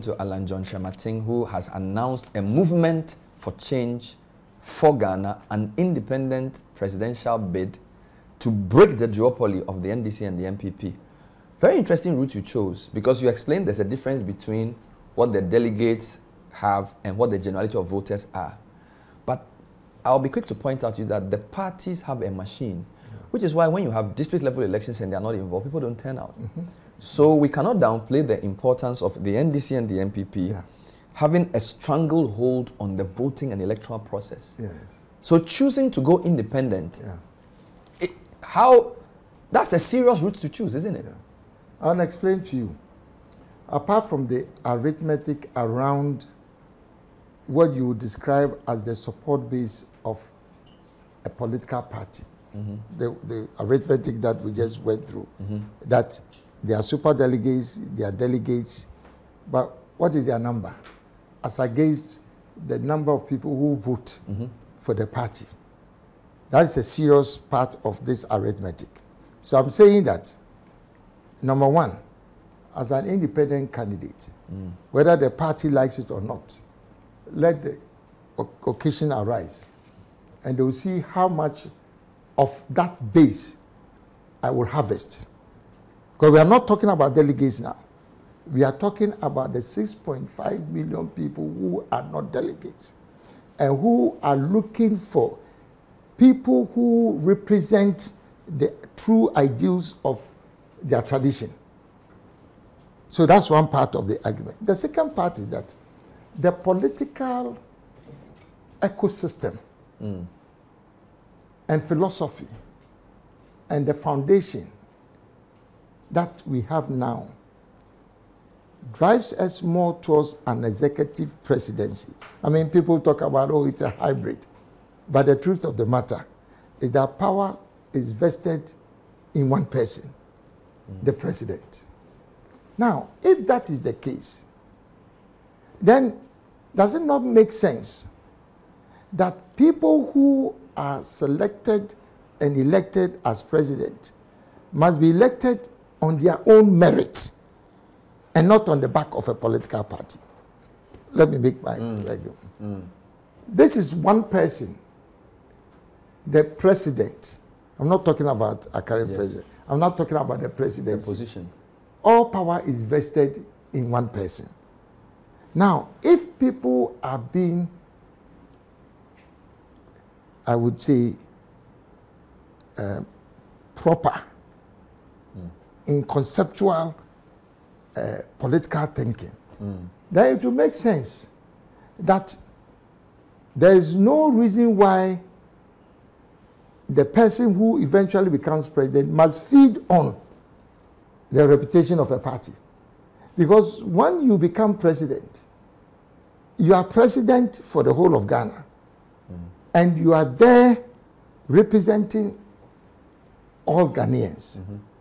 to Alan John Kyerematen, who has announced a movement for change for Ghana, an independent presidential bid to break the duopoly of the NDC and the NPP. Very interesting route you chose because you explained there's a difference between what the delegates have and what the generality of voters are. But I'll be quick to point out to you that the parties have a machine, yeah. which is why when you have district level elections and they're not involved, people don't turn out. Mm -hmm. So we cannot downplay the importance of the NDC and the NPP yeah. having a stranglehold on the voting and electoral process. Yes. So choosing to go independent, yeah. it, how, that's a serious route to choose, isn't it? Yeah. I'll explain to you. Apart from the arithmetic around what you would describe as the support base of a political party, mm -hmm. the, the arithmetic that we just went through, mm -hmm. that they are super delegates, they are delegates, but what is their number as against the number of people who vote mm -hmm. for the party? That is a serious part of this arithmetic. So I'm saying that, number one, as an independent candidate, mm. whether the party likes it or not, let the occasion arise and they will see how much of that base I will harvest. Because we are not talking about delegates now. We are talking about the 6.5 million people who are not delegates and who are looking for people who represent the true ideals of their tradition. So that's one part of the argument. The second part is that the political ecosystem mm. and philosophy and the foundation that we have now drives us more towards an executive presidency. I mean, people talk about, oh, it's a hybrid. But the truth of the matter is that power is vested in one person, mm. the president. Now, if that is the case, then does it not make sense that people who are selected and elected as president must be elected on their own merit and not on the back of a political party. Let me make my mm. argument. Mm. This is one person, the president. I'm not talking about a current yes. president. I'm not talking about the presidency. The position. All power is vested in one person. Now, if people are being, I would say, uh, proper in conceptual uh, political thinking, mm. then it will make sense that there is no reason why the person who eventually becomes president must feed on the reputation of a party. Because when you become president, you are president for the whole of Ghana. Mm. And you are there representing all Ghanaians. Mm -hmm.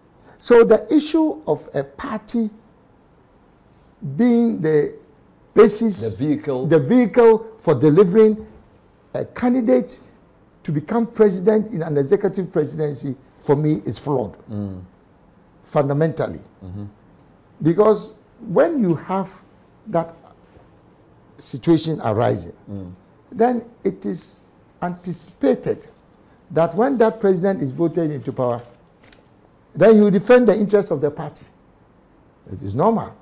So the issue of a party being the basis, the vehicle, the vehicle for delivering a candidate to become president in an executive presidency, for me, is flawed. Mm. Fundamentally. Mm -hmm. Because when you have that situation arising, mm. then it is anticipated that when that president is voted into power, then you defend the interests of the party. It is normal.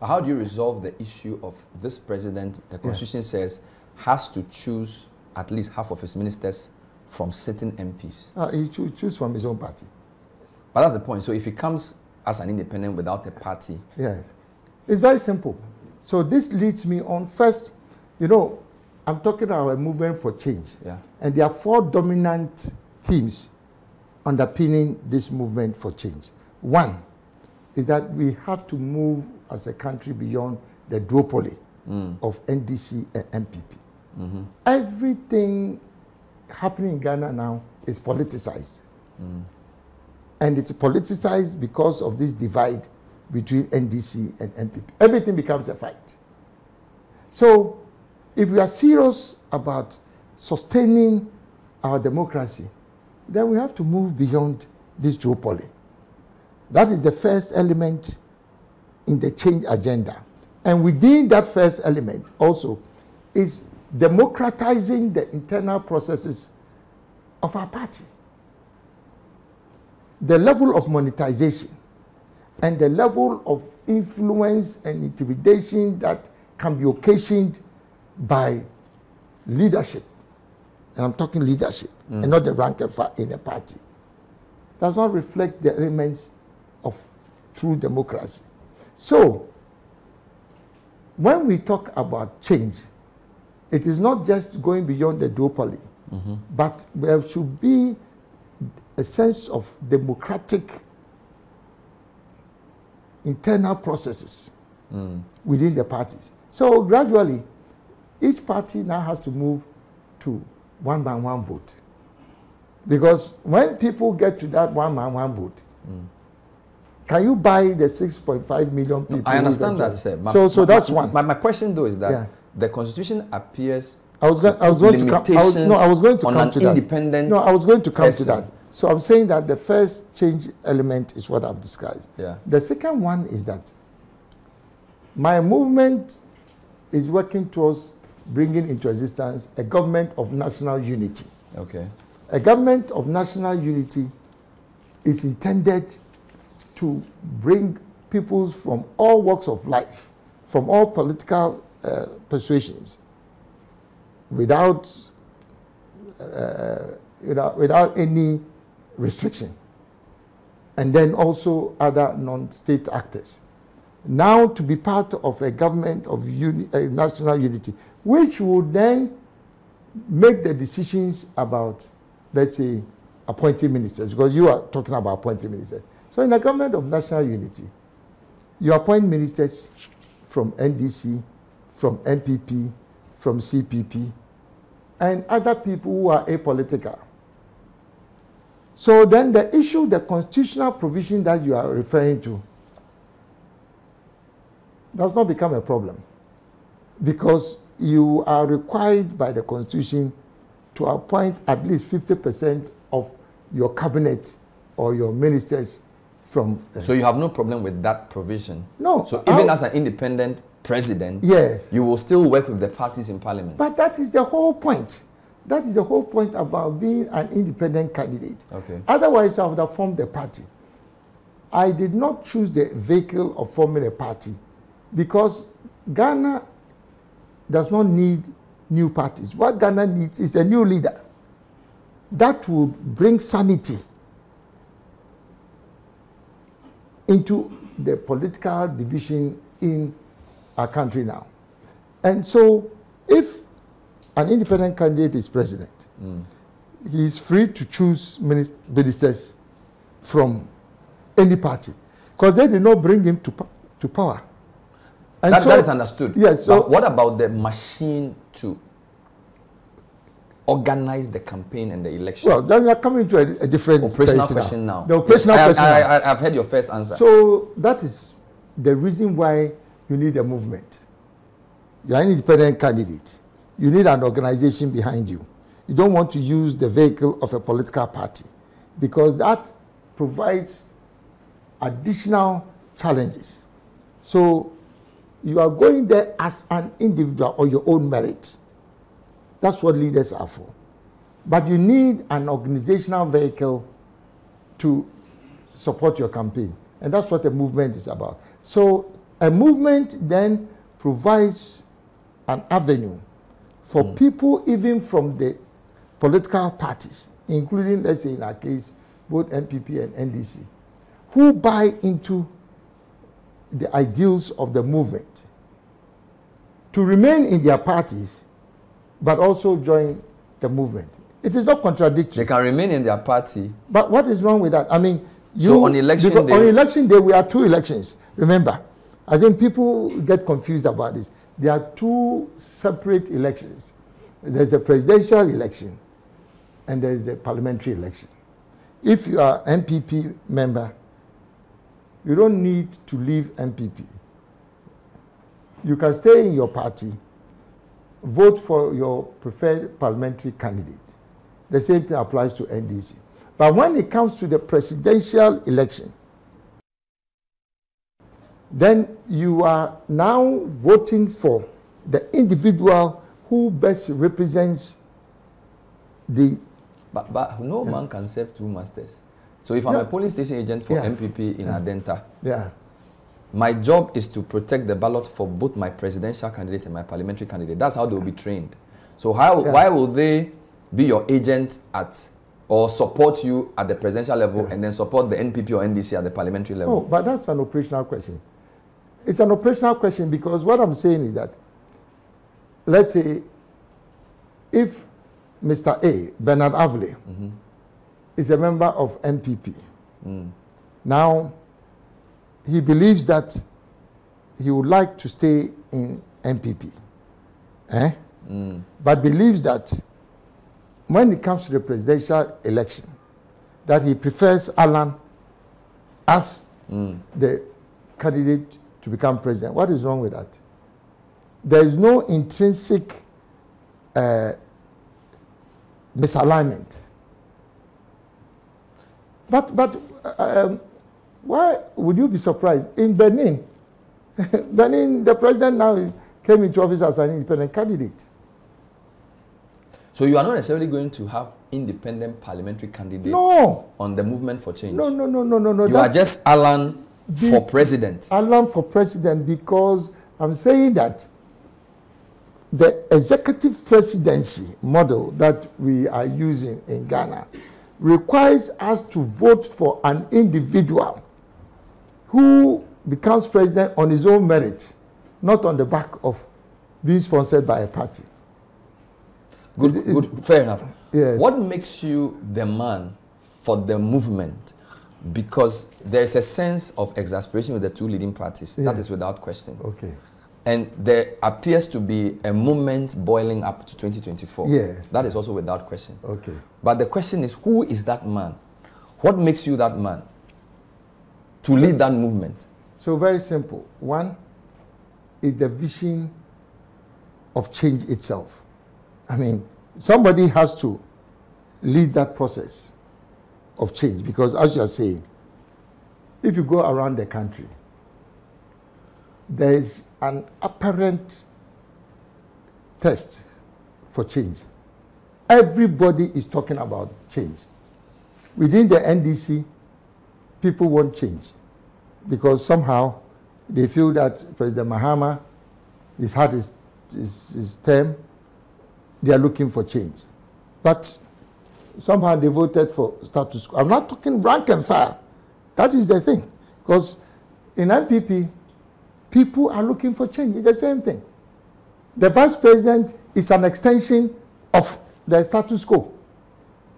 How do you resolve the issue of this president, the constitution yeah. says, has to choose at least half of his ministers from certain MPs? Uh, he cho choose from his own party. But that's the point. So if he comes as an independent without a party. Yes. It's very simple. So this leads me on first, you know, I'm talking about a movement for change. Yeah. And there are four dominant themes underpinning this movement for change. One is that we have to move as a country beyond the duopoly mm. of NDC and NPP. Mm -hmm. Everything happening in Ghana now is politicized. Mm. And it's politicized because of this divide between NDC and NPP. Everything becomes a fight. So, if we are serious about sustaining our democracy, then we have to move beyond this duopoly. That is the first element in the change agenda. And within that first element also is democratizing the internal processes of our party. The level of monetization and the level of influence and intimidation that can be occasioned by leadership, and I'm talking leadership, mm. and not the rank and file in a party, does not reflect the elements of true democracy. So, when we talk about change, it is not just going beyond the duopoly, mm -hmm. but there should be a sense of democratic internal processes mm. within the parties. So gradually, each party now has to move to one man, one vote. Because when people get to that one man, one vote, mm. can you buy the 6.5 million people? No, I understand that, sir. My, so, so my, that's one. My, my question, though, is that yeah. the constitution appears. I was, going, I was going to come. I was, no, I was going to come to that. No, I was going to come person. to that. So I'm saying that the first change element is what I've described. Yeah. The second one is that my movement is working towards bringing into existence a government of national unity. Okay. A government of national unity is intended to bring peoples from all walks of life, from all political uh, persuasions, without, uh, without, without any restriction. And then also other non-state actors. Now to be part of a government of uni uh, national unity, which would then make the decisions about, let's say, appointing ministers, because you are talking about appointing ministers. So in a government of national unity, you appoint ministers from NDC, from NPP, from CPP, and other people who are apolitical. So then the issue, the constitutional provision that you are referring to, does not become a problem because you are required by the constitution to appoint at least 50% of your cabinet or your ministers from. Uh, so you have no problem with that provision? No. So even as an independent president, yes, you will still work with the parties in parliament? But that is the whole point. That is the whole point about being an independent candidate. Okay. Otherwise, I would have formed a party. I did not choose the vehicle of forming a party because Ghana does not need new parties. What Ghana needs is a new leader that would bring sanity into the political division in our country now. And so, if an independent candidate is president, mm. he is free to choose ministers from any party because they did not bring him to, to power. That, so, that is understood. Yes. So but what about the machine to organize the campaign and the election? Well, then you are coming to a, a different operational question now. now. The operational yes, question. I, I, I, I've heard your first answer. So that is the reason why you need a movement. You are an independent candidate. You need an organization behind you. You don't want to use the vehicle of a political party because that provides additional challenges. So you are going there as an individual on your own merit. That's what leaders are for. But you need an organizational vehicle to support your campaign. And that's what a movement is about. So a movement then provides an avenue for mm. people even from the political parties, including, let's say in our case, both NPP and NDC, who buy into the ideals of the movement to remain in their parties, but also join the movement. It is not contradictory. They can remain in their party. But what is wrong with that? I mean, you, so on election day, on election day we have two elections. Remember, I think people get confused about this. There are two separate elections. There's a presidential election and there's a parliamentary election. If you are NPP member, you don't need to leave NPP. You can stay in your party, vote for your preferred parliamentary candidate. The same thing applies to NDC. But when it comes to the presidential election, then you are now voting for the individual who best represents the But, but no man can serve two masters. So if I'm Yeah. a polling station agent for Yeah. NPP in Yeah. Adenta, yeah my job is to protect the ballot for both my presidential candidate and my parliamentary candidate. That's how they will be trained. So how, why will they be your agent at or support you at the presidential level and then support the NPP or NDC at the parliamentary level? Oh, but that's an operational question. It's an operational question because what I'm saying is that, let's say, if Mr. A, Bernard Avle, Mhm. Is a member of NPP, Mm. now he believes that he would like to stay in NPP, eh? Mm. but believes that when it comes to the presidential election, that he prefers Alan as Mm. the candidate to become president. What is wrong with that? There is no intrinsic uh, misalignment. But but um, why would you be surprised in Benin? Benin, the president now came into office as an independent candidate. So you are not necessarily going to have independent parliamentary candidates No, on the movement for change. no, no, no, no, no, no. you are just Alan The- for president. Alan for president because I'm saying that the executive presidency model that we are using in Ghana requires us to vote for an individual who becomes president on his own merit, not on the back of being sponsored by a party. Good, is- good, fair enough. Yes. What makes you the man for the movement? Because there's a sense of exasperation with the two leading parties. That Yeah. is without question. Okay. And there appears to be a movement boiling up to 2024. Yes. That is also without question. Okay. But the question is, who is that man? What makes you that man to lead that movement? So very simple. One is the vision of change itself. I mean, somebody has to lead that process of change because, as you are saying, if you go around the country, there is an apparent test for change. Everybody is talking about change. Within the NDC, people want change because somehow they feel that President Mahama has had his, his, his term, they are looking for change. But somehow they voted for status quo. I'm not talking rank and file. That is the thing. Because in NPP, people are looking for change. It's the same thing. The vice president is an extension of the status quo.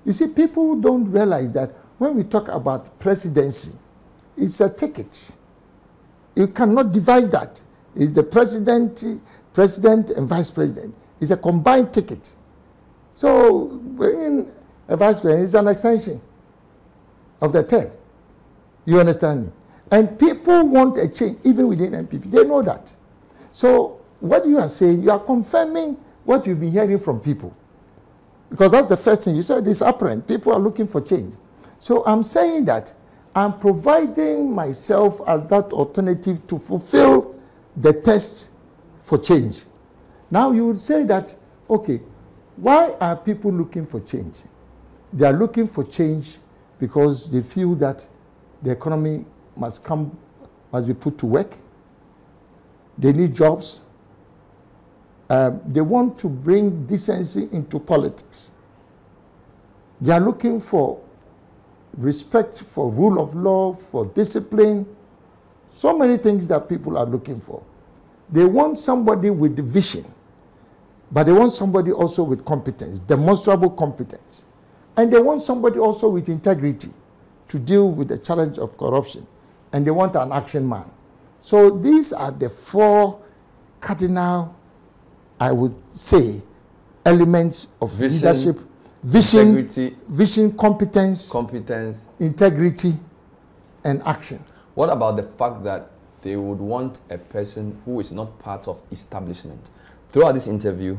You see, people don't realize that when we talk about presidency, it's a ticket. You cannot divide that. It's the president, president and vice president. It's a combined ticket. So in a vice president is an extension of the term. You understand me? And people want a change even within NPP. They know that. So what you are saying, you are confirming what you've been hearing from people. Because that's the first thing you said, it's apparent. People are looking for change. So I'm saying that I'm providing myself as that alternative to fulfill the test for change. Now you would say that, okay, why are people looking for change? They are looking for change because they feel that the economy must come, must be put to work. They need jobs. Um, they want to bring decency into politics. They are looking for respect for rule of law, for discipline, so many things that people are looking for. They want somebody with vision, but they want somebody also with competence, demonstrable competence. And they want somebody also with integrity to deal with the challenge of corruption. And they want an action man. So these are the four cardinal, I would say, elements of Vision, leadership vision, Integrity, vision, competence, competence. integrity, and action. What about the fact that they would want a person who is not part of establishment? Throughout this interview,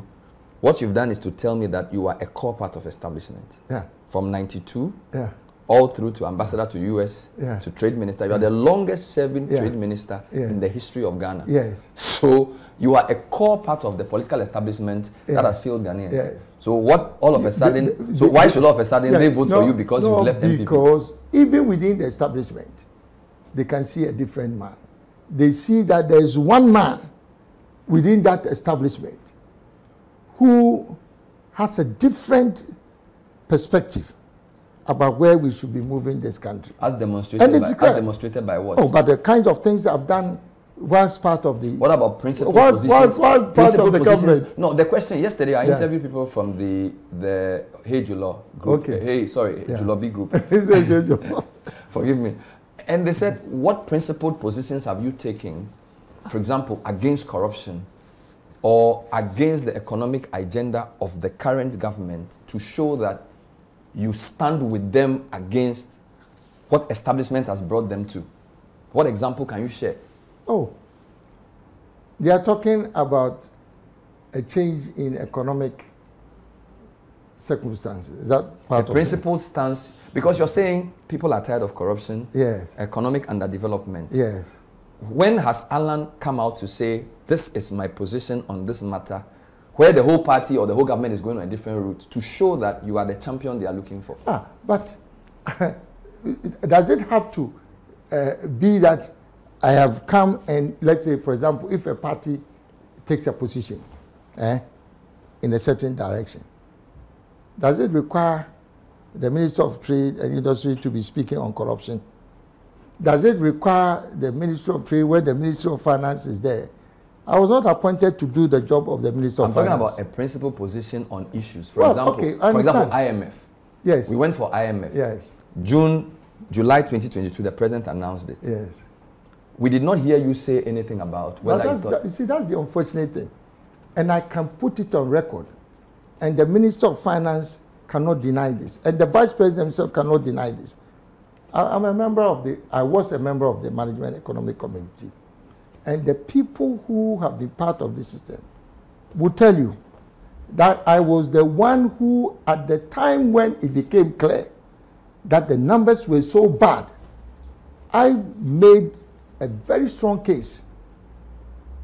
what you've done is to tell me that you are a core part of establishment. Yeah, From 92 yeah, all through to ambassador to US, Yeah. to trade minister. You are the longest serving Yeah. trade minister Yes. in the history of Ghana. Yes. So you are a core part of the political establishment Yeah. that has failed Ghanaians. Yes. So what all of a sudden? The- the- so the- why should all of a sudden Yeah, they vote no, for you because no, you left NPP? Because even within the establishment, they can see a different man. They see that there is one man within that establishment who has a different perspective about where we should be moving this country. As demonstrated by, as demonstrated by what? Oh, but the kinds of things that I've done was part of the. What about principal What- positions? what- what part Principal of the positions- government? No, the question yesterday I Yeah. interviewed people from the the Hey Julo group. Okay. Hey, sorry, Yeah. Group. It's a joke. Forgive me. And they said, what principled positions have you taken, for example, against corruption or against the economic agenda of the current government to show that you stand with them against what establishment has brought them to? What example can you share? Oh, they are talking about a change in economic circumstances. Is that The part of principled stance, because you're saying people are tired of corruption. Yes, economic underdevelopment. yes. When has Alan come out to say, this is my position on this matter, where the whole party or the whole government is going on a different route to show that you are the champion they are looking for? Ah, but does it have to uh, be that I have come and let's say, for example, if a party takes a position eh, in a certain direction, does it require the Minister of Trade and Industry to be speaking on corruption? Does it require the Minister of Trade where the Minister of Finance is there? I was not appointed to do the job of the Minister I'm of talking about a principal position on issues. For Well, example, okay, for example. IMF. yes. We went for IMF. Yes. June, July 2022, the president announced it. Yes. We did not hear you say anything about whether you that's, thought that, you see, that's the unfortunate thing. And I can put it on record. And the Minister of Finance cannot deny this. And the Vice President himself cannot deny this. I, I'm a member of the, I was a member of the Management Economic Committee. And the people who have been part of this system will tell you that I was the one who, at the time when it became clear that the numbers were so bad, I made a very strong case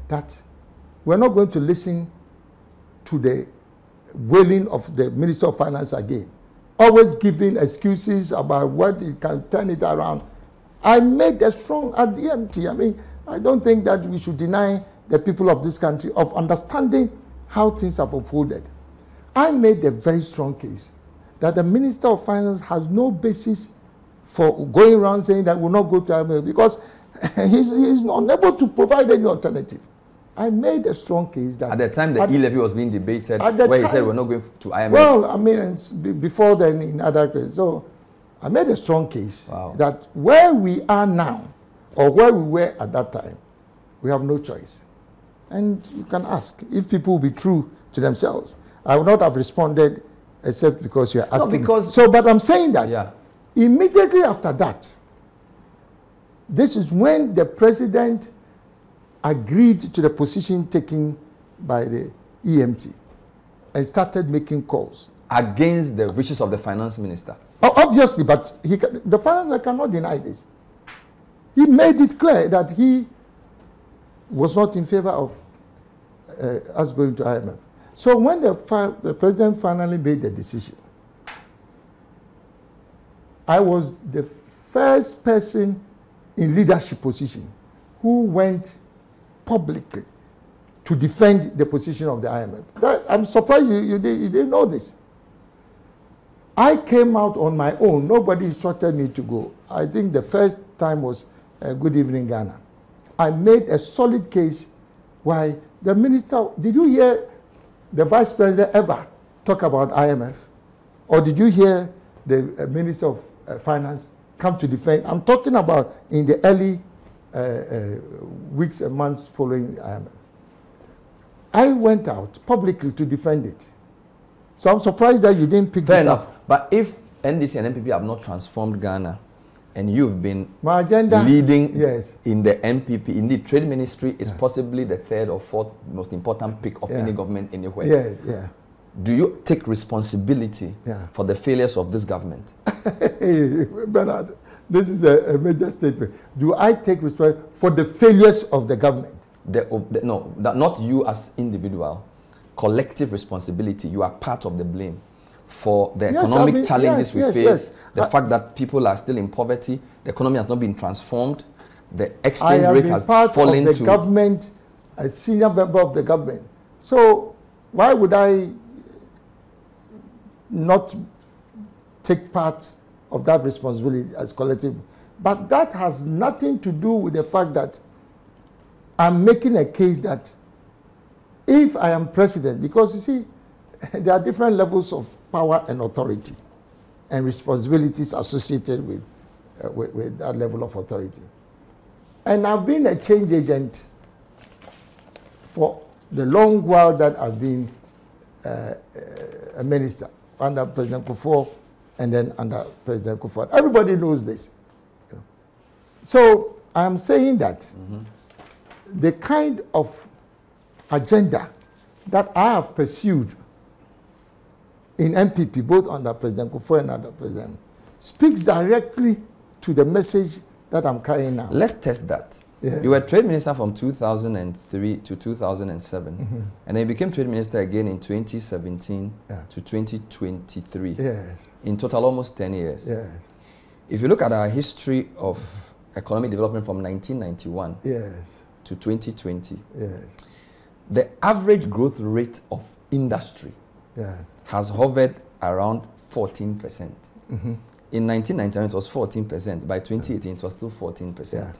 that we're not going to listen to the wailing of the Minister of Finance again. Always giving excuses about what it can turn it around. I made a strong at the EMT. I mean, I don't think that we should deny the people of this country of understanding how things have unfolded. I made a very strong case that the Minister of Finance has no basis for going around saying that we'll not go to IMF because he's, he's unable to provide any alternative. I made a strong case that at the time the at- e-levy was being debated, where he said we're not going to IMF. well, I mean, before then in other cases. So I made a strong case Wow. that where we are now, or where we were at that time, we have no choice. And you can ask if people will be true to themselves. I would not have responded except because you're asking. me. because- so, but I'm saying that yeah. immediately after that, this is when the president agreed to the position taken by the EMT and started making calls. Against the wishes of the finance minister. Obviously, but he, the finance minister cannot deny this. He made it clear that he was not in favor of uh, us going to IMF. So when the, the president finally made the decision, I was the first person in leadership position who went publicly to defend the position of the IMF. That, I'm surprised you, you, did, you didn't know this. I came out on my own. Nobody instructed me to go. I think the first time was uh, Good Evening Ghana. I made a solid case why the minister, did you hear the vice president ever talk about IMF? Or did you hear the uh, minister of uh, finance come to defend? I'm talking about in the early uh, uh, weeks and months following IMF. I went out publicly to defend it. So I'm surprised that you didn't pick Fair this enough. up. But if NDC and NPP have not transformed Ghana, and you've been My agenda leading Yes. in the NPP, indeed, trade ministry is possibly the third or fourth most important pick of Yeah. any government anywhere. Yes, yeah. do you take responsibility Yeah. for the failures of this government? Bernard, this is a, a major statement. Do I take responsibility for the failures of the government? The, of the, no, not you as individual, collective responsibility. You are part of the blame for the Yes, economic I mean, challenges yes, we yes, face, the I- fact that people are still in poverty, the economy has not been transformed, the exchange rate has part fallen of the to. government, a senior member of the government. So why would I not take part of that responsibility as collective? But that has nothing to do with the fact that I'm making a case that if I am president, because you see, there are different levels of power and authority and responsibilities associated with, uh, with, with that level of authority. And I've been a change agent for the long while that I've been uh, a minister under President Kufuor and then under President Kufuor. Everybody knows this. So I'm saying that the kind of agenda that I have pursued in NPP, both under President Kufuor and under President, speaks directly to the message that I'm carrying now. Let's test that. Yeah. You were trade minister from 2003 to 2007, mm-hmm. and then you became trade minister again in 2017 Yeah. to 2023. Yes, In total, almost 10 years. yes, If you look at our history of economic development from 1991 yes, to 2020, yes, the average growth rate of industry yeah. has hovered around 14%. Mm-hmm. In 1999, it was 14%. By 2018, it was still 14%. Yeah.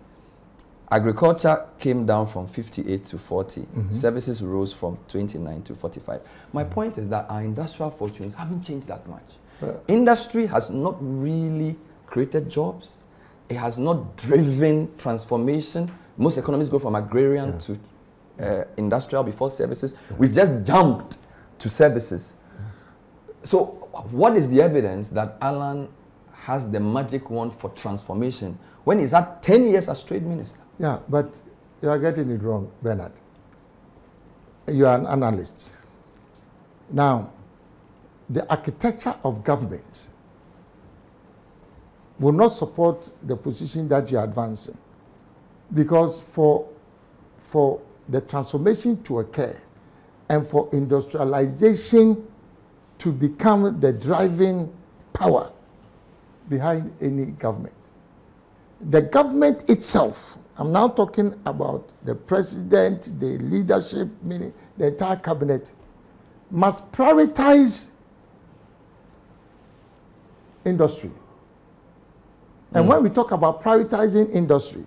Agriculture came down from 58 to 40. Mm-hmm. Services rose from 29 to 45. My mm. point is that our industrial fortunes haven't changed that much. Yeah. Industry has not really created jobs. It has not driven transformation. Most economies go from agrarian to uh, industrial before services. We've just jumped to services. So, what is the evidence that Alan has the magic wand for transformation when he's had 10 years as trade minister? Yeah, but you are getting it wrong, Bernard. You are an analyst. Now, the architecture of government will not support the position that you are advancing. Because for, for the transformation to occur and for industrialization to become the driving power behind any government, the government itself, I'm now talking about the president, the leadership, meaning the entire cabinet, must prioritize industry. And mm. when we talk about prioritizing industry,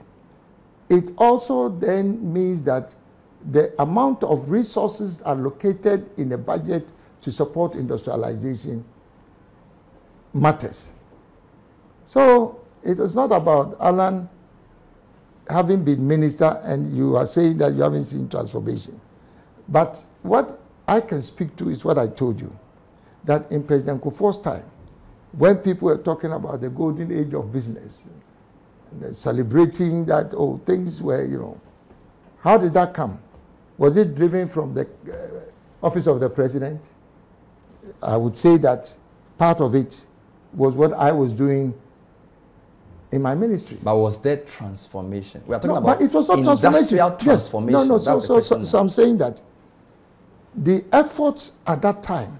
it also then means that the amount of resources allocated in the budget to support industrialization matters. So it is not about Alan having been minister and you are saying that you haven't seen transformation. But what I can speak to is what I told you, that in President Kufuor's time, when people were talking about the golden age of business, celebrating that, oh, things were, you know, how did that come? Was it driven from the uh, office of the president? I would say that part of it was what I was doing in my ministry. But was there transformation? We are talking No, about but it was not industrial transformation. Yes. transformation. No, no. So, so, so, so I'm saying that the efforts at that time,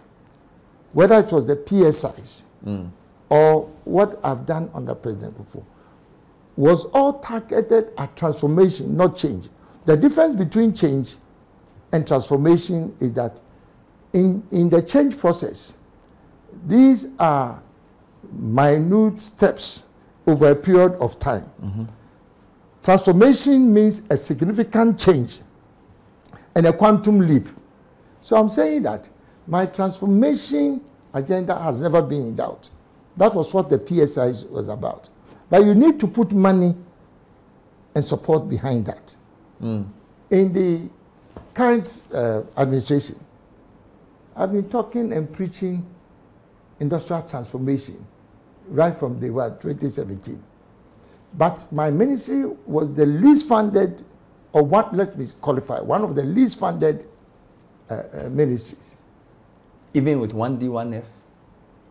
whether it was the PSIs Mm. or what I've done under President before, was all targeted at transformation, not change. The difference between change and transformation is that in, in the change process, these are minute steps over a period of time. Mm-hmm. Transformation means a significant change and a quantum leap. So I'm saying that my transformation agenda has never been in doubt. That was what the PSI was about. But you need to put money and support behind that. Mm. In the current uh, administration, I've been talking and preaching industrial transformation right from the what 2017. But my ministry was the least funded, or what? Let me qualify. One of the least funded uh, uh, ministries. even with 1D, 1F?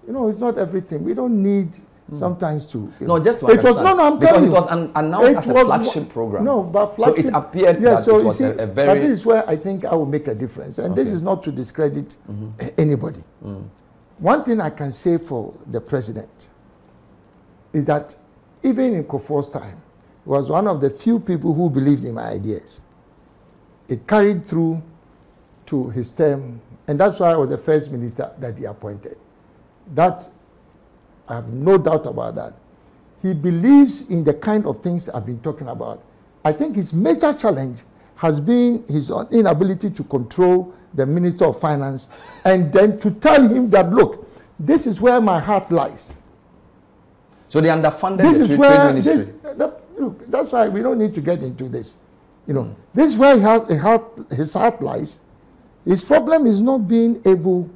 You know, it's not everything. We don't need sometimes to. you No, just to it was understand. no, no. I'm because telling it was an, announced It as a flagship program. No, but flagship. So it appeared yeah, that so it you was see, a, a But this is where I think I will make a difference, and this is not to discredit Mm-hmm. anybody. Mm. One thing I can say for the president is that even in Kufuor's time, he was one of the few people who believed in my ideas. It carried through to his term, and that's why I was the first minister that he appointed. That I have no doubt about that. He believes in the kind of things I've been talking about. I think his major challenge has been his inability to control the Minister of Finance and then to tell him that, look, this is where my heart lies. so they underfunded This the is where, trade this, ministry. Uh, that- look, that's why we don't need to get into this. You know, this is where his heart, his heart lies. His problem is not being able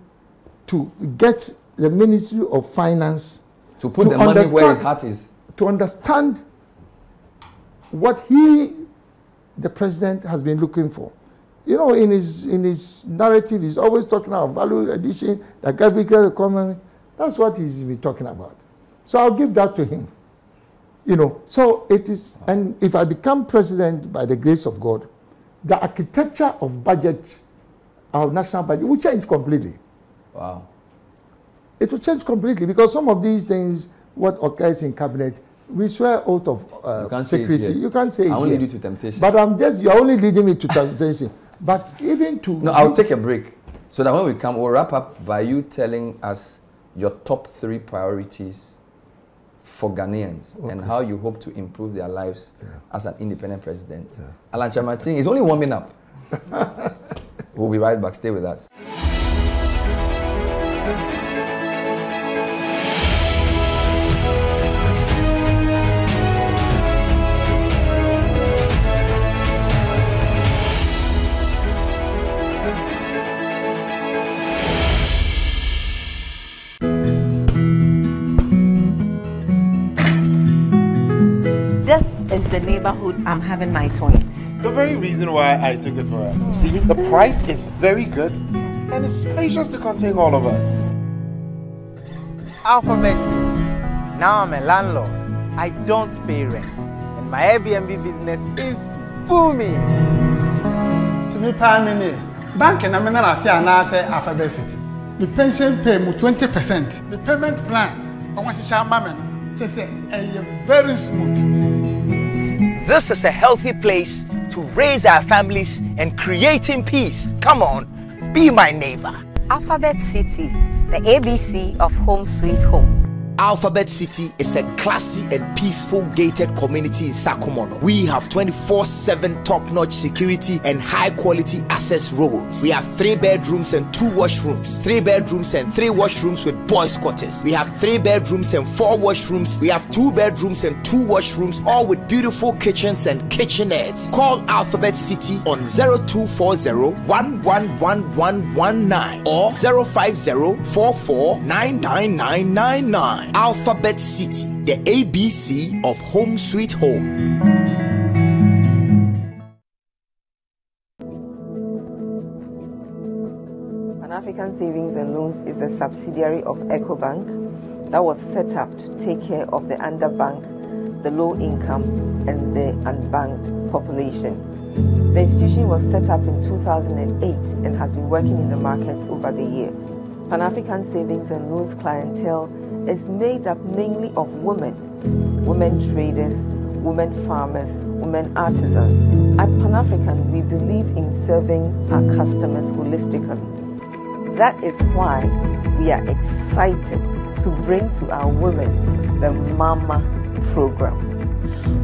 to get the Ministry of Finance to put to the money where his heart is. to understand what he, the president, has been looking for. You know, in his in his narrative, he's always talking about value addition, the agricultural economy. That's what he's been talking about. So I'll give that to him. You know, so it is, and if I become president by the grace of God, the architecture of budget, our national budget, will change completely. Wow. It will change completely because some of these things, what occurs in cabinet, we swear oath of uh, You can't secrecy. You can't say it I only lead to temptation. But I'm just you're only leading me to temptation. But even to No, I'll take a break so that when we come, we'll wrap up by you telling us your top three priorities for Ghanaians and how you hope to improve their lives as an independent president. Alan Kyerematen is only warming up. we'll be right back. Stay with us. The neighborhood I'm having my twins. The very reason why I took it for us. See, the price is very good and it's spacious to contain all of us. Alphabet City. Now I'm a landlord. I don't pay rent. And my Airbnb business is booming. to tumi paa mi ni banki na mi nana ase anaasɛ alphabet city The pension pay me twenty percent The payment plan I want ɔmo hyehyɛ ama mi no kyɛ sɛ ɛyɛ very smooth. This is a healthy place to raise our families and creating peace. Come on, be my neighbor. Alphabet City, the ABC of Home Sweet Home. Alphabet City is a classy and peaceful gated community in Sakumono. We have 24 7 top notch security and high quality access roads. We have three bedrooms and two washrooms, three bedrooms and three washrooms with boys' quarters. We have three bedrooms and four washrooms. We have two bedrooms and two washrooms, all with beautiful kitchens and kitchenettes. Call Alphabet City on 0240 111119 or 050 44 Alphabet City, the ABC of Home Sweet Home. Pan African Savings and Loans is a subsidiary of EcoBank that was set up to take care of the underbanked, the low income, and the unbanked population. The institution was set up in 2008 and has been working in the markets over the years. Pan African Savings and Loans clientele is made up mainly of women, women traders, women farmers, women artisans. At Pan African, we believe in serving our customers holistically. That is why we are excited to bring to our women the Mama program.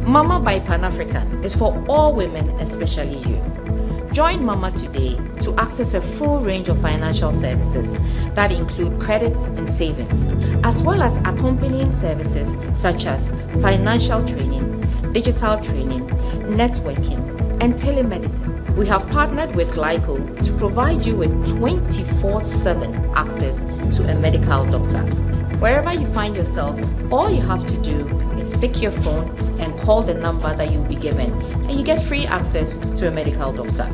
Mama by Pan African is for all women, especially you. Join Mama today to access a full range of financial services that include credits and savings, as well as accompanying services such as financial training, digital training, networking, and telemedicine. We have partnered with Glyco to provide you with 24 7 access to a medical doctor. Wherever you find yourself, all you have to do is pick your phone and call the number that you'll be given, and you get free access to a medical doctor.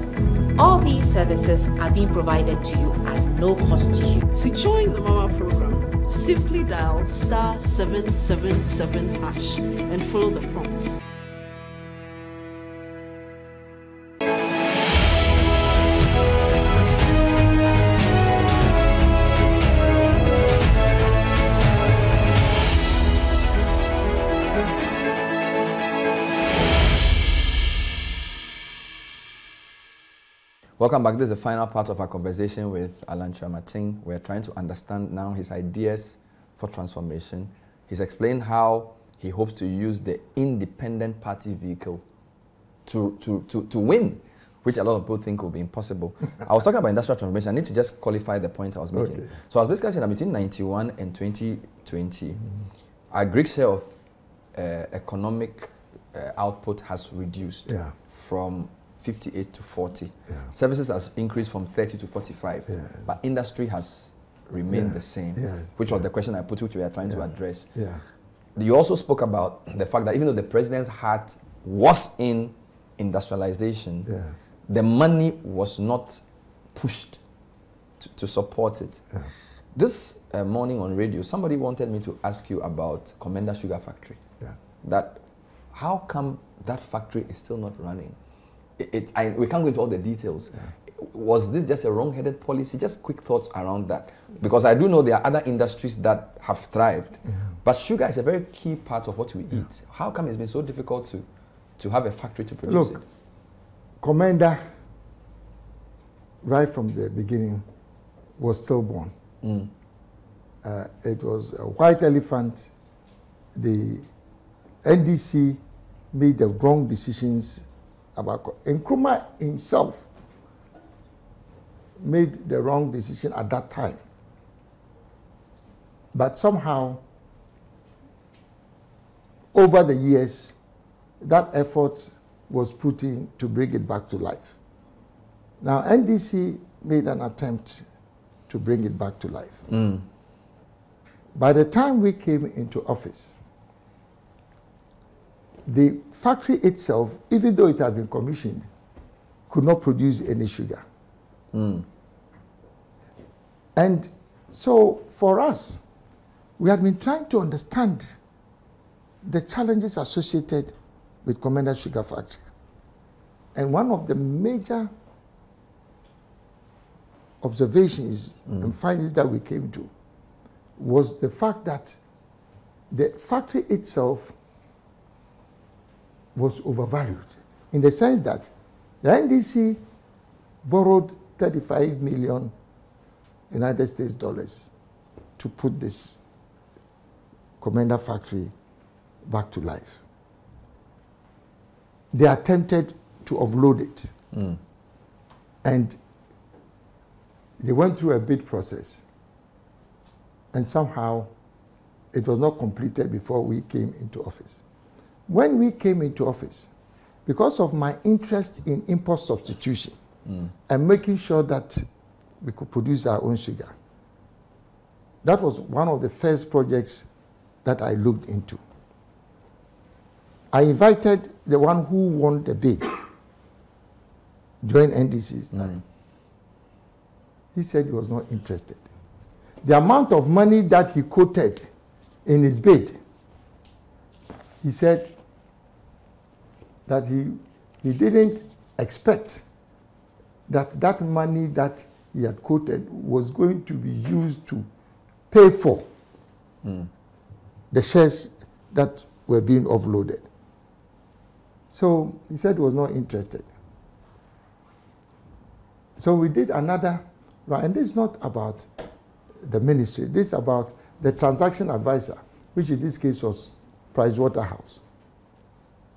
All these services are being provided to you at no cost to you. To join the Mama program, simply dial star 777 hash and follow the prompts. Welcome back. This is the final part of our conversation with Alan Kyerematen. We're trying to understand now his ideas for transformation. He's explained how he hopes to use the independent party vehicle to, to, to, to win, which a lot of people think will be impossible. I was talking about industrial transformation. I need to just qualify the point I was making. Okay. So I was basically saying that between 91 and 2020, mm -hmm. our Greek share of uh, economic uh, output has reduced yeah. from 58 to 40. Yeah. Services has increased from 30 to 45. Yeah. But industry has remained Yeah. the same, which was the question I put, which we are trying to address. You also spoke about the fact that even though the president's heart was in industrialization, the money was not pushed to, to support it. This uh, morning on radio, somebody wanted me to ask you about Komenda Sugar Factory. Yeah. That how come that factory is still not running? It, I, we can't go into all the details. Was this just a wrong-headed policy? Just quick thoughts around that, because I do know there are other industries that have thrived, but sugar is a very key part of what we eat. How come it's been so difficult to, to have a factory to produce Look, it? Komenda, right from the beginning, was stillborn. Mm. Uh, it was a white elephant. The NDC made the wrong decisions co- Nkrumah himself made the wrong decision at that time. But somehow, over the years, that effort was put in to bring it back to life. Now, NDC made an attempt to bring it back to life. Mm. By the time we came into office, the factory itself, even though it had been commissioned, could not produce any sugar. Mm. And so for us, we had been trying to understand the challenges associated with Komenda Sugar Factory. And one of the major observations and findings that we came to was the fact that the factory itself was overvalued in the sense that the NDC borrowed 35 million United States dollars to put this Komenda factory back to life. They attempted to offload it. Mm. And they went through a bid process. And somehow it was not completed before we came into office. When we came into office, because of my interest in import substitution Mm. and making sure that we could produce our own sugar, that was one of the first projects that I looked into. I invited the one who won the bid, join NDC's time. He said he was not interested. The amount of money that he quoted in his bid, he said that he, he didn't expect that that money that he had quoted was going to be used to pay for hmm. the shares that were being offloaded. So he said he was not interested. So we did another, and this is not about the ministry, this is about the transaction advisor, which in this case was Price Waterhouse.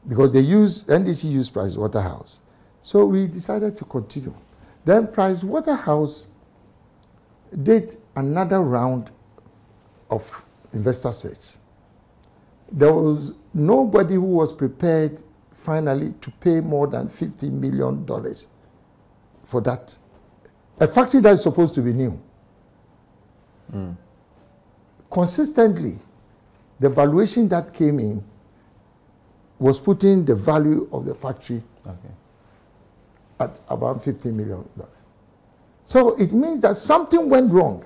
Because they use, NDC used Price Waterhouse. So we decided to continue. Then Price Waterhouse did another round of investor search. There was nobody who was prepared finally to pay more than $15 million for that. A factory that is supposed to be new. Hmm. Consistently, the valuation that came in was putting the value of the factory Okay. at about 50 million dollars. So it means that something went wrong.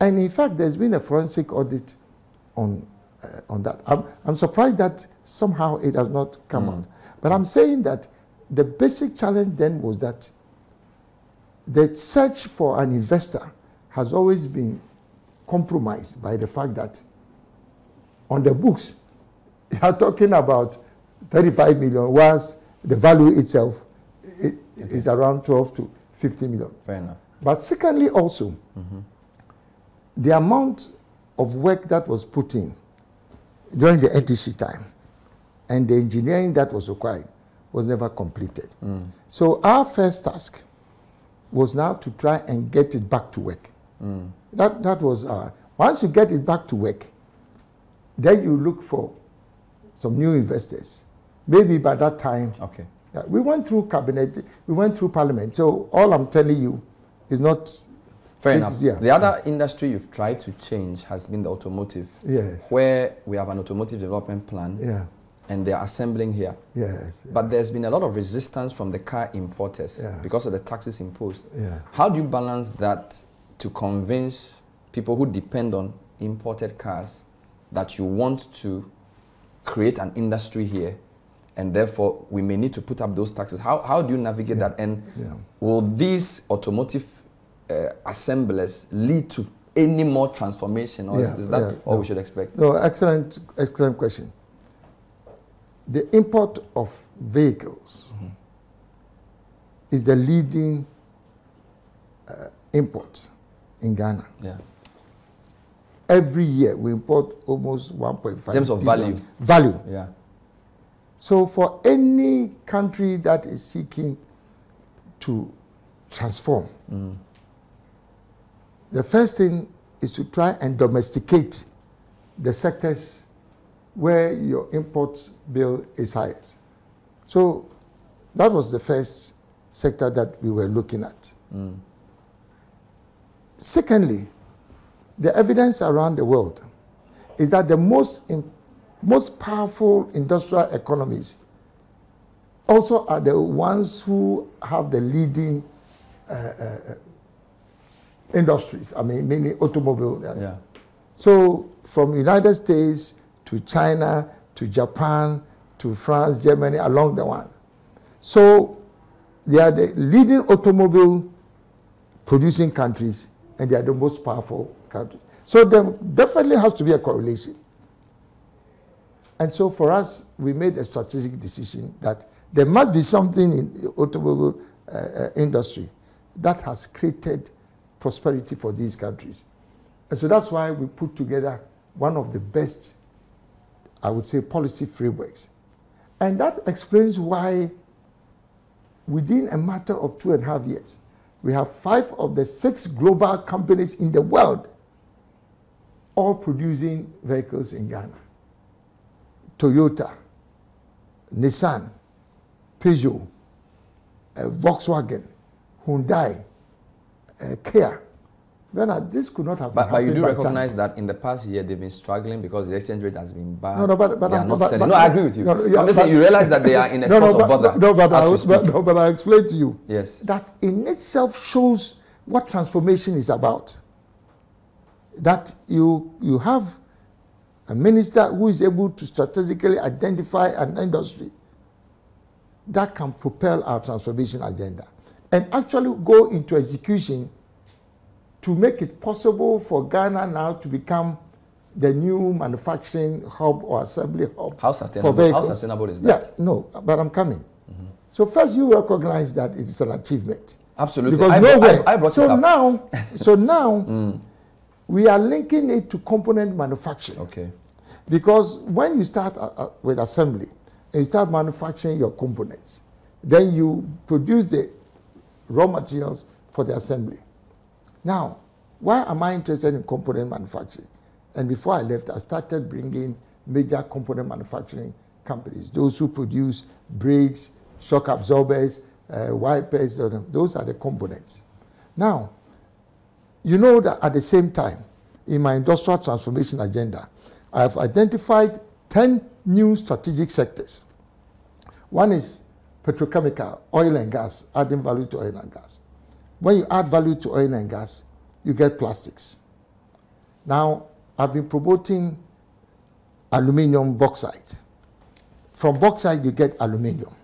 And in fact, there's been a forensic audit on, uh, on that. I'm, I'm surprised that somehow it has not come Mm. out. But I'm saying that the basic challenge then was that the search for an investor has always been compromised by the fact that on the books, you are talking about 35 million, whilst the value itself i- is around 12 to 50 million. Fair enough. But secondly, also, mm-hmm. the amount of work that was put in during the NDC time and the engineering that was required was never completed. Mm. So our first task was now to try and get it back to work. Mm. That, that was our, once you get it back to work, then you look for some new investors. Maybe by that time, Okay. yeah, we went through cabinet, we went through parliament. So all I'm telling you is not. Fair enough. is- yeah. The other industry you've tried to change has been the automotive. Yes. Where we have an automotive development plan Yeah. and they're assembling here. Yes. But there's been a lot of resistance from the car importers Yeah. because of the taxes imposed. Yeah. How do you balance that to convince people who depend on imported cars that you want to create an industry here and therefore we may need to put up those taxes? How, how do you navigate that? And Yeah. will these automotive uh, assemblers lead to any more transformation or is, Yeah, is that yeah, all no. we should expect? No, excellent, excellent question. The import of vehicles is the leading uh, import in Ghana. Yeah. Every year we import almost 1.5 In terms of billion. value. Value. Yeah. So for any country that is seeking to transform, mm. the first thing is to try and domesticate the sectors where your import bill is highest. So that was the first sector that we were looking at. Mm. Secondly, the evidence around the world is that the most, im- most powerful industrial economies also are the ones who have the leading uh, uh, industries. I mean, mainly automobile. uh, Yeah. So from United States to China to Japan to France, Germany, along the one. So they are the leading automobile producing countries and they are the most powerful countries. So there definitely has to be a correlation. And so for us, we made a strategic decision that there must be something in the automobile uh, uh, industry that has created prosperity for these countries. And so that's why we put together one of the best, I would say, policy frameworks. And that explains why within a matter of two and a half years, we have five of the six global companies in the world all producing vehicles in Ghana. Toyota, Nissan, Peugeot, uh, Volkswagen, Hyundai, uh, Kia. Ghana, this could not have But, but you do recognize chance. that in the past year they've been struggling because the exchange rate has been bad. No, no, but, but they are not but- selling. no, I agree with you. No, yeah, I'm just saying you realize that they are in a no, spot no, of bother. No, but I, but, no, but I explained to you Yes. that in itself shows what transformation is about. That you you have a minister who is able to strategically identify an industry that can propel our transformation agenda and actually go into execution to make it possible for Ghana now to become the new manufacturing hub or assembly hub How for sustainable, how vehicles. sustainable is Yeah, that? no, but I'm coming. So first, you recognize that it is an achievement. Absolutely. Because I nowhere. I- I brought so it up. now, so now, we are linking it to component manufacturing. Okay. Because when you start uh, uh, with assembly and you start manufacturing your components, then you produce the raw materials for the assembly. Now, why am I interested in component manufacturing? And before I left, I started bringing major component manufacturing companies, those who produce brakes, shock absorbers, uh, wipers, those- those are the components. Now, you know that at the same time, in my industrial transformation agenda, I have identified 10 new strategic sectors. One is petrochemical, oil and gas, adding value to oil and gas. When you add value to oil and gas, you get plastics. Now, I've been promoting aluminium bauxite. From bauxite, you get aluminium.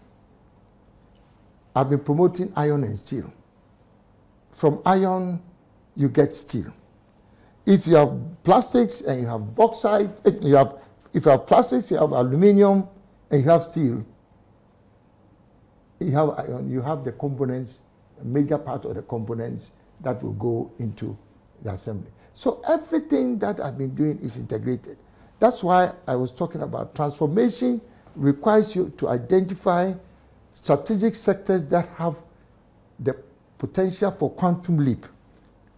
I've been promoting iron and steel. From iron, you get steel. If you have plastics and you have bauxite, eh, you have, if you have plastics, you have aluminium, and you have steel, you have you have the components, a major part of the components that will go into the assembly. So everything that I've been doing is integrated. That's why I was talking about transformation requires you to identify strategic sectors that have the potential for quantum leap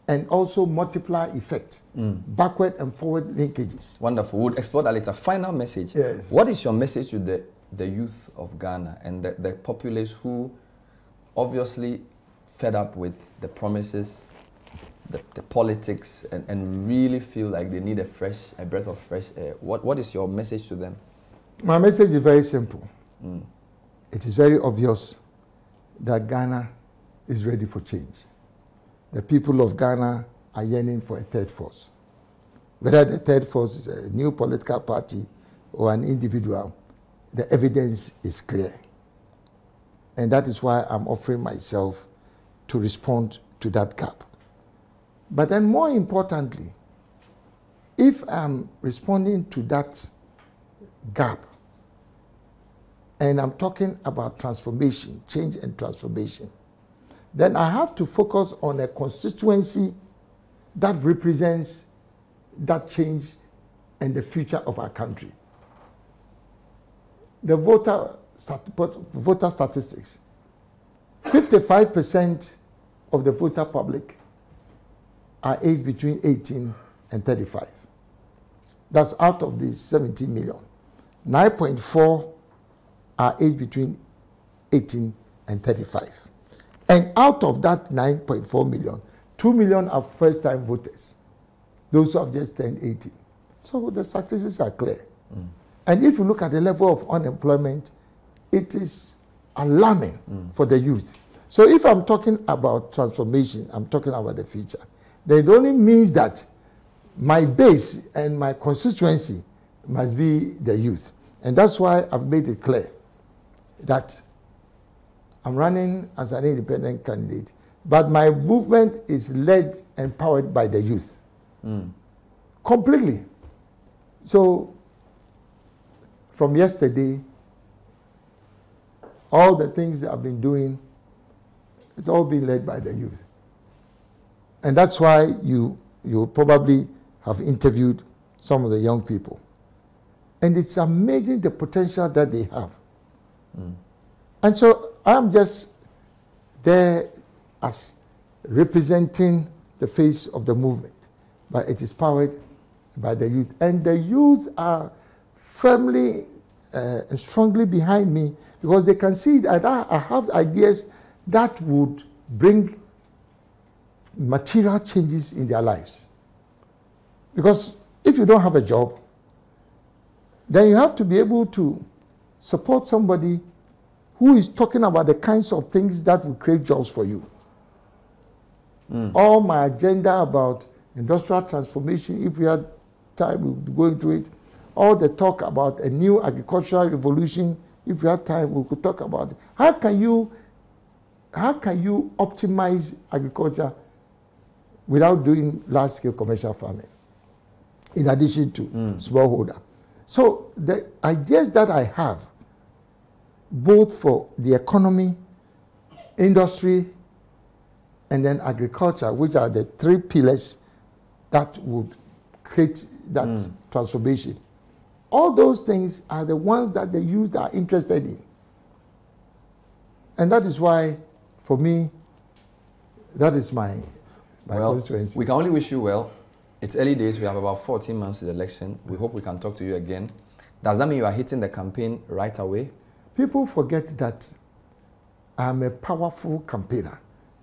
and also multiplier effect, mm. backward and forward linkages. Wonderful. We'll explore that later. Final message. Yes. What is your message to the, the youth of Ghana and the, the populace who obviously fed up with the promises, the, the politics, and, and really feel like they need a fresh, a breath of fresh air? What, what is your message to them? My message is very simple. Mm. It is very obvious that Ghana is ready for change the people of Ghana are yearning for a third force. Whether the third force is a new political party or an individual, the evidence is clear. And that is why I'm offering myself to respond to that gap. But then, more importantly, if I'm responding to that gap, and I'm talking about transformation, change and transformation, then I have to focus on a constituency that represents that change and the future of our country. The voter, voter statistics 55% of the voter public are aged between 18 and 35. That's out of the 17 million. 9.4 are aged between 18 and 35. And out of that 9.4 million, 2 million are first time voters, those who have just turned 18. So the statistics are clear. Mm. And if you look at the level of unemployment, it is alarming mm. for the youth. So if I'm talking about transformation, I'm talking about the future, then it only means that my base and my constituency must be the youth. And that's why I've made it clear that I'm running as an independent candidate, but my movement is led and powered by the youth. Mm. Completely. So, from yesterday, all the things I've been doing, it's all been led by the youth. And that's why you, you probably have interviewed some of the young people. And it's amazing the potential that they have. Mm. And so I'm just there as representing the face of the movement, but it is powered by the youth. And the youth are firmly uh, and strongly behind me because they can see that I have ideas that would bring material changes in their lives. Because if you don't have a job, then you have to be able to support somebody who is talking about the kinds of things that will create jobs for you. Mm. All my agenda about industrial transformation, if we had time, we would go into it. All the talk about a new agricultural revolution, if we had time, we could talk about it. How can you, how can you optimize agriculture without doing large-scale commercial farming, in addition to mm. smallholder? So the ideas that I have both for the economy, industry, and then agriculture, which are the three pillars that would create that mm. transformation. All those things are the ones that the youth are interested in. And that is why, for me, that is my, my well, constituency. We can only wish you well. It's early days. We have about 14 months to the election. We hope we can talk to you again. Does that mean you are hitting the campaign right away? People forget that I'm a powerful campaigner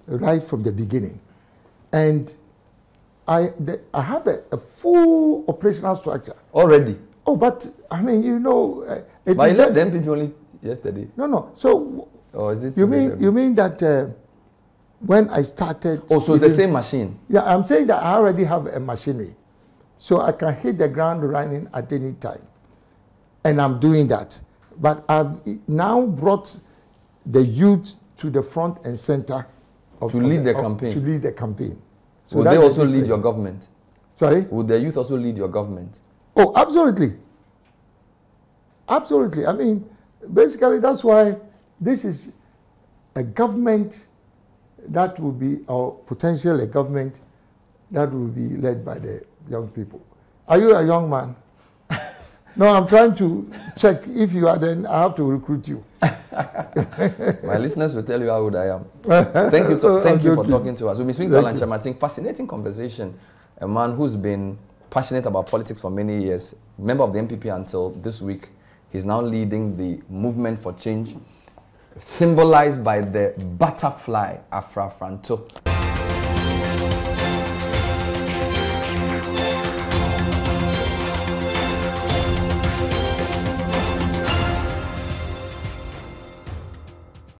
right from the beginning. And I, the, I have a, a, full operational structure. Already? Oh, but I mean, you know. Uh, but you left the MPP only yesterday. No, no. So Or is it You mean ago? you mean that uh, when I started? Oh, so it's the same machine? Yeah, I'm saying that I already have a machinery, so I can hit the ground running at any time, and I'm doing that. But I've now brought the youth to the front and center of To lead the of- campaign. To lead the campaign. So Will they the also lead your government? Sorry? Will the youth also lead your government? Oh, absolutely. Absolutely. I mean, basically, that's why this is a government that will be, or potentially a government that will be led by the young people. Are you a young man? No, I'm trying to check. If you are, then I have to recruit you. My listeners will tell you how old I am. Thank you, to, thank I'm you for talking to us. We've been speaking to Thank Alan you. Kyerematen. Fascinating conversation. A man who's been passionate about politics for many years, member of the NPP until this week. He's now leading the movement for change, symbolized by the butterfly Afrafranto.